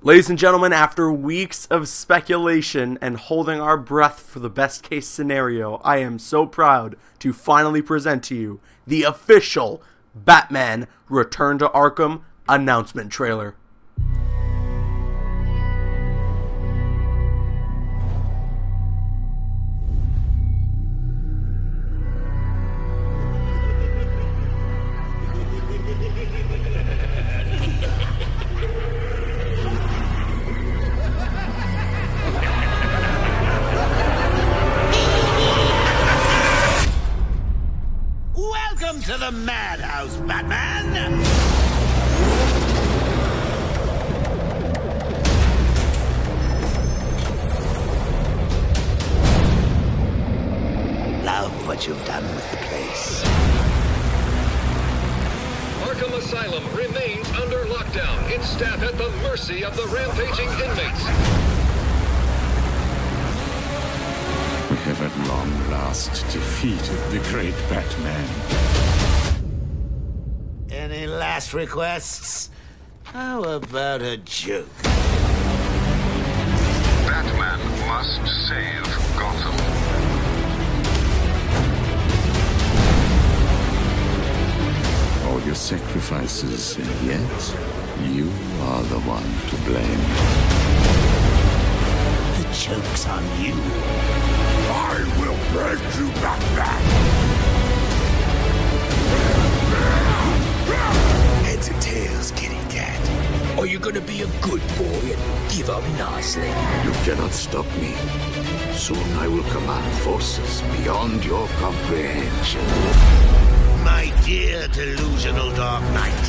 Ladies and gentlemen, after weeks of speculation and holding our breath for the best case scenario, I am so proud to finally present to you the official Batman Return to Arkham announcement trailer. Welcome to the madhouse, Batman! Love what you've done with the place. Arkham Asylum remains under lockdown. Its staff at the mercy of the rampaging inmates. We have at long last defeated the great Batman. Any last requests? How about a joke? Batman must save Gotham. All your sacrifices, and yet you are the one to blame. The joke's on you. Are you gonna be a good boy and give up nicely? You cannot stop me. Soon I will command forces beyond your comprehension. My dear delusional Dark Knight.